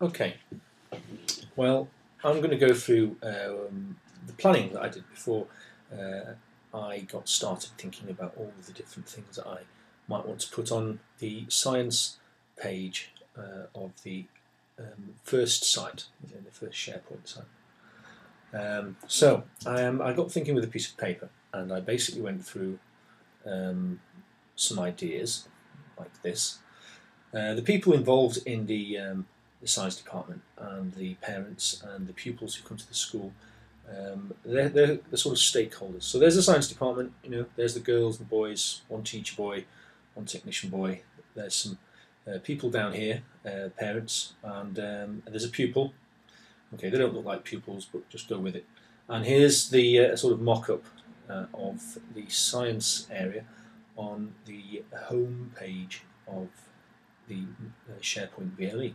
Okay. Well, I'm going to go through um, the planning that I did before uh, I got started thinking about all the different things that I might want to put on the science page uh, of the um, first site, you know, the first SharePoint site. Um, so um, I got thinking with a piece of paper and I basically went through um, some ideas like this. Uh, the people involved in the, um, the science department and the parents and the pupils who come to the school, um, they're, they're the sort of stakeholders. So there's the science department, you know, there's the girls and the boys, one teacher boy, one technician boy. There's some uh, people down here, uh, parents, and, um, and there's a pupil. Okay, they don't look like pupils, but just go with it. And here's the uh, sort of mock-up uh, of the science area on the home page of the uh, SharePoint VLE.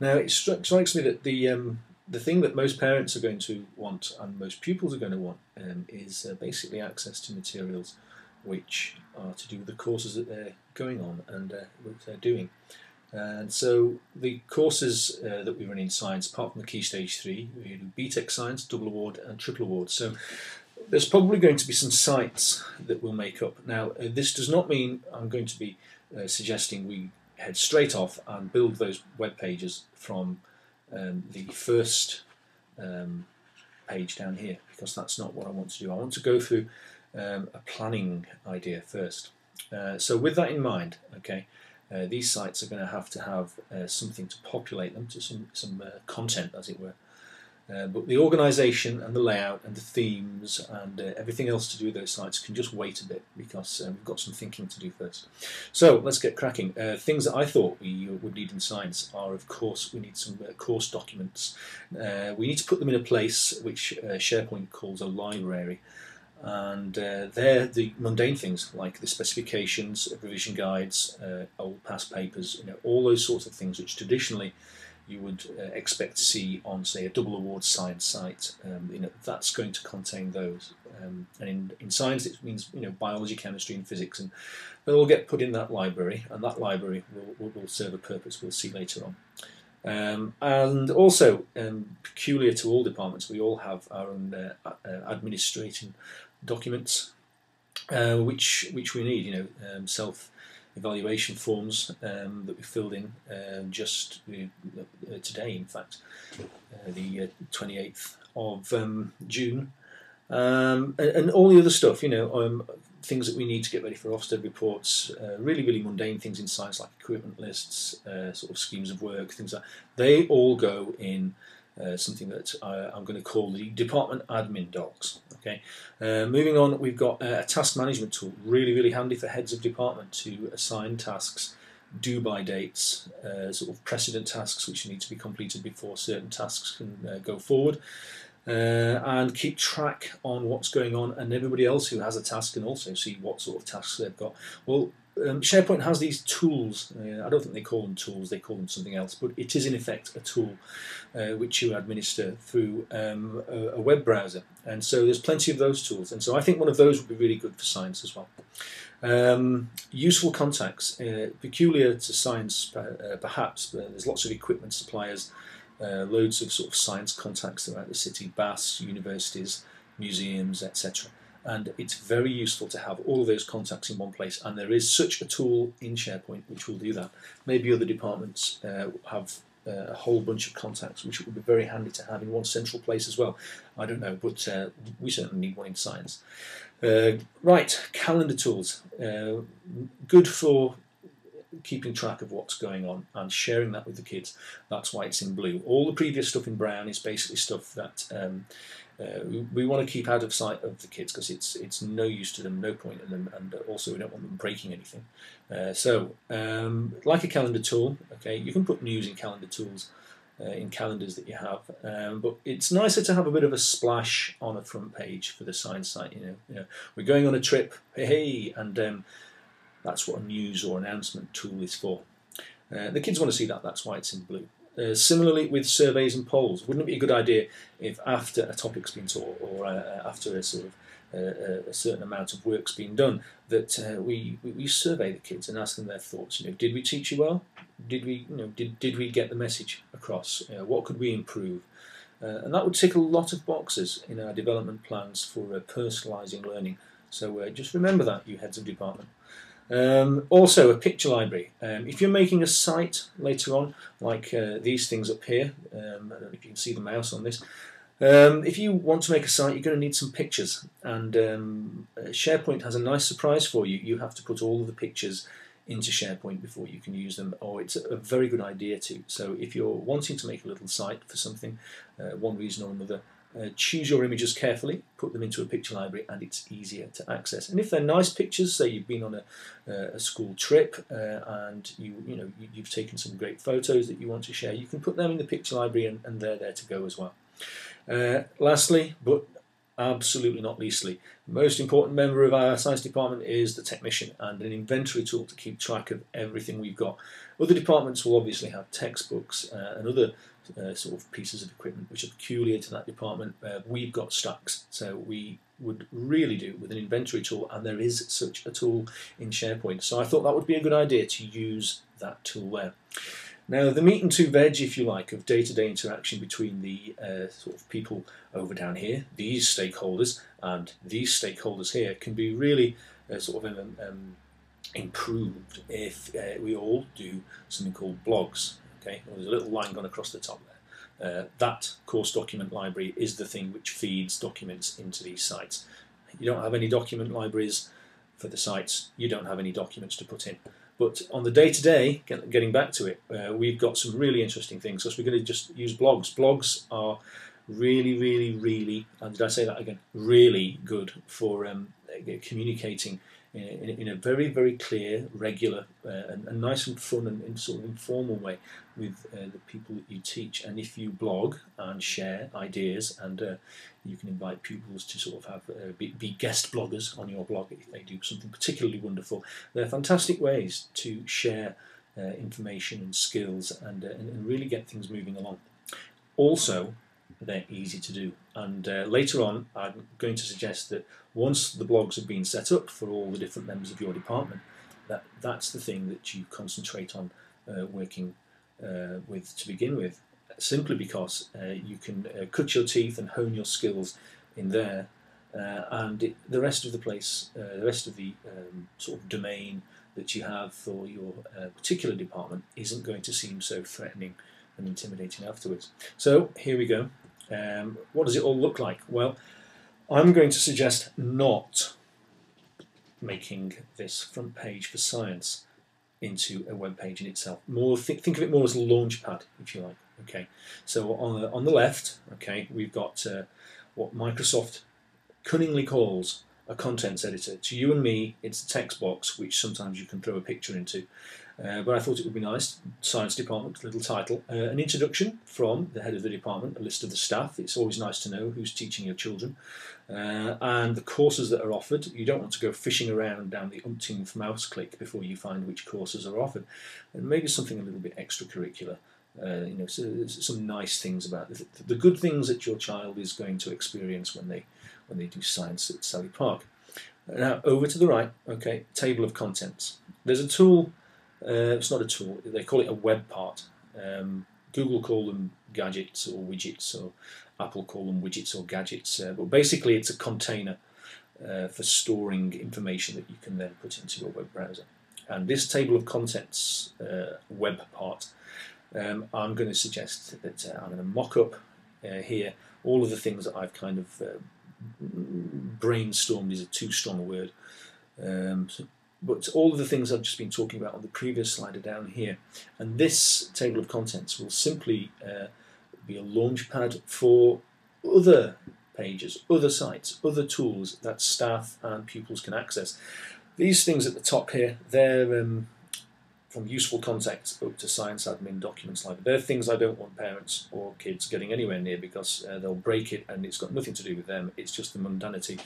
Now it strikes me that the um, the thing that most parents are going to want and most pupils are going to want um, is uh, basically access to materials which are to do with the courses that they're going on and uh, what they're doing. And so the courses uh, that we run in science, apart from the Key Stage 3, we do BTEC Science, Double Award and Triple Award. So there's probably going to be some sites that we'll make up. Now, uh, this does not mean I'm going to be uh, suggesting we head straight off and build those web pages from um, the first um, page down here, because that's not what I want to do. I want to go through um, a planning idea first. Uh, so with that in mind, okay, uh, these sites are going to have to have uh, something to populate them, to some, some uh, content as it were. Uh, but the organisation and the layout and the themes and uh, everything else to do with those sites can just wait a bit because uh, we've got some thinking to do first. So let's get cracking. Uh, things that I thought we would need in science are, of course, we need some uh, course documents. Uh, we need to put them in a place which SharePoint calls a library. And they're the mundane things like the specifications, revision guides, old past papers, you know, all those sorts of things which traditionally you would uh, expect to see on, say, a double award science site. Um, you know, that's going to contain those. Um, and in, in science, it means you know biology, chemistry, and physics, and they'll all get put in that library, and that library will, will, will serve a purpose. We'll see later on. Um, and also, um, peculiar to all departments, we all have our own uh, administrating documents, uh, which which we need. You know, um, self evaluation forms um, that we filled in um, just uh, today, in fact, uh, the 28th uh, of um, June. Um, and, and, all the other stuff, you know, um, things that we need to get ready for Ofsted reports, uh, really, really mundane things in science like equipment lists, uh, sort of schemes of work, things like that. they all go in uh, something that I, am going to call the department admin docs. Okay, uh, moving on, we've got a task management tool, really really handy for heads of department to assign tasks, due by dates, uh, sort of precedent tasks which need to be completed before certain tasks can uh, go forward. Uh, and keep track on what's going on, and everybody else who has a task can also see what sort of tasks they've got. Well, um, SharePoint has these tools. Uh, I don't think they call them tools; they call them something else. But it is in effect a tool uh, which you administer through um, a, a, web browser. And so there's plenty of those tools. And so I think one of those would be really good for science as well. Um, useful contacts, uh, peculiar to science uh, perhaps. But there's lots of equipment suppliers, uh, loads of sort of science contacts throughout the city, baths, universities, museums, etc and it's very useful to have all of those contacts in one place and there is such a tool in SharePoint which will do that. Maybe other departments uh, have uh, a whole bunch of contacts which would be very handy to have in one central place as well. I don't know, but uh, we certainly need one in science. Uh, right, calendar tools. Uh, good for keeping track of what's going on and sharing that with the kids. That's why it's in blue. All the previous stuff in brown is basically stuff that um, uh, we, want to keep out of sight of the kids because it's it's no use to them, no point in them, and also we don't want them breaking anything. Uh, so, um, like a calendar tool, okay, you can put news in calendar tools. Uh, in calendars that you have, um, but it's nicer to have a bit of a splash on a front page for the science site. You know, you know we're going on a trip, hey, hey and um, that's what a news or announcement tool is for. Uh, the kids want to see that, that's why it's in blue. Uh, similarly with surveys and polls, wouldn't it be a good idea if after a topic's been taught or uh, after a sort of uh, a certain amount of work's been done that uh, we, we, survey the kids and ask them their thoughts. You know, did we teach you well? Did we you know did did we get the message across? Uh, what could we improve? Uh, and that would tick a lot of boxes in our development plans for uh, personalising learning. So uh, just remember that, you heads of department. Um, also, a picture library. Um, if you're making a site later on, like uh, these things up here, um, I don't know if you can see the mouse on this, um, if you want to make a site, you're going to need some pictures, and um, uh, SharePoint has a nice surprise for you. You have to put all of the pictures into SharePoint before you can use them, or it's a very good idea to. So if you're wanting to make a little site for something, uh, one reason or another, uh, choose your images carefully, put them into a picture library, and it's easier to access. And if they're nice pictures, say you've been on a, uh, a school trip uh, and you you know you, have taken some great photos that you want to share, you can put them in the picture library, and, and they're there to go as well. Uh, lastly, but absolutely not leastly, the most important member of our science department is the technician and an inventory tool to keep track of everything we've got. Other departments will obviously have textbooks uh, and other uh, sort of pieces of equipment which are peculiar to that department. Uh, we've got stacks, so we would really do with an inventory tool, and there is such a tool in SharePoint. So I thought that would be a good idea to use that tool there. Now, the meat and two veg, if you like, of day-to-day interaction between the uh, sort of people over down here, these stakeholders, and these stakeholders here, can be really uh, sort of um, um, improved if uh, we all do something called blogs. Okay, there's a little line gone across the top there. Uh, that course document library is the thing which feeds documents into these sites. You don't have any document libraries for the sites. You don't have any documents to put in. But on the day-to-day, -day, getting back to it, uh, we've got some really interesting things. So we're going to just use blogs. Blogs are really, really, really, and did I say that again? Really good for um, communicating in, in, a very, very clear, regular, uh, and, and, nice and fun and, and, sort of informal way with uh, the people that you teach. And if you blog and share ideas, and uh, you can invite pupils to sort of have uh, be, be, guest bloggers on your blog if they do something particularly wonderful, they're fantastic ways to share uh, information and skills and, uh, and really get things moving along. Also, they're easy to do. And uh, later on, I'm going to suggest that once the blogs have been set up for all the different members of your department, that that's the thing that you concentrate on uh, working uh, with to begin with, simply because uh, you can uh, cut your teeth and hone your skills in there, uh, and it, the rest of the place, the rest of the um, sort of domain that you have for your particular department isn't going to seem so threatening and intimidating afterwards. So here we go. Um, what does it all look like? Well, I'm going to suggest not making this front page for science into a web page in itself. More th think of it more as a launchpad, if you like. Okay, so on the, on the left, okay, we've got uh, what Microsoft cunningly calls a contents editor. To you and me, it's a text box which sometimes you can throw a picture into. Uh, but I thought it would be nice, Science Department, little title, uh, an introduction from the head of the department, a list of the staff. It's always nice to know who's teaching your children. Uh, and the courses that are offered. You don't want to go fishing around down the umpteenth mouse click before you find which courses are offered. And maybe something a little bit extracurricular. Uh, you know, so some nice things about the, the good things that your child is going to experience when they when they do science at Sally Park. Now over to the right, okay, table of contents. There's a tool uh, it's not a tool. They call it a web part. Um, Google call them gadgets or widgets, or Apple call them widgets or gadgets. Uh, but basically, it's a container uh, for storing information that you can then put into your web browser. And this table of contents uh, web part, um, I'm going to suggest that uh, I'm going to mock up uh, here all of the things that I've kind of brainstormed is a too strong a word. Um, but all of the things I've just been talking about on the previous slide are down here. And this table of contents will simply uh, be a launchpad for other pages, other sites, other tools that staff and pupils can access. These things at the top here, they're um, from useful contacts to science admin documents like they're things I don't want parents or kids getting anywhere near because uh, they'll break it and it's got nothing to do with them. It's just the mundanity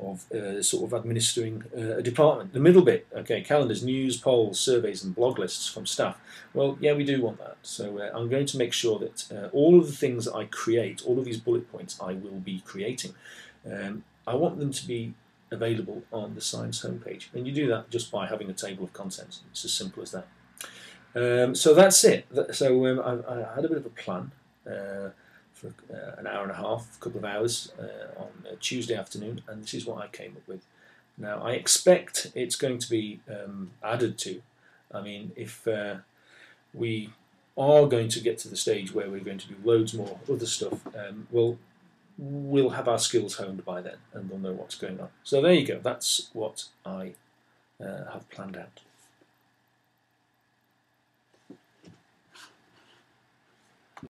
of uh, sort of administering uh, a department. The middle bit, okay, calendars, news, polls, surveys, and blog lists from staff. Well, yeah, we do want that. So uh, I'm going to make sure that uh, all of the things that I create, all of these bullet points, I will be creating. Um, I want them to be available on the science homepage. And you do that just by having a table of contents. It's as simple as that. Um, so that's it. So um, I, I had a bit of a plan uh, for uh, an hour and a half, a couple of hours uh, on Tuesday afternoon, and this is what I came up with. Now I expect it's going to be um, added to. I mean, if uh, we are going to get to the stage where we're going to do loads more other stuff, um, well, we'll have our skills honed by then, and we'll know what's going on. So there you go. That's what I uh, have planned out.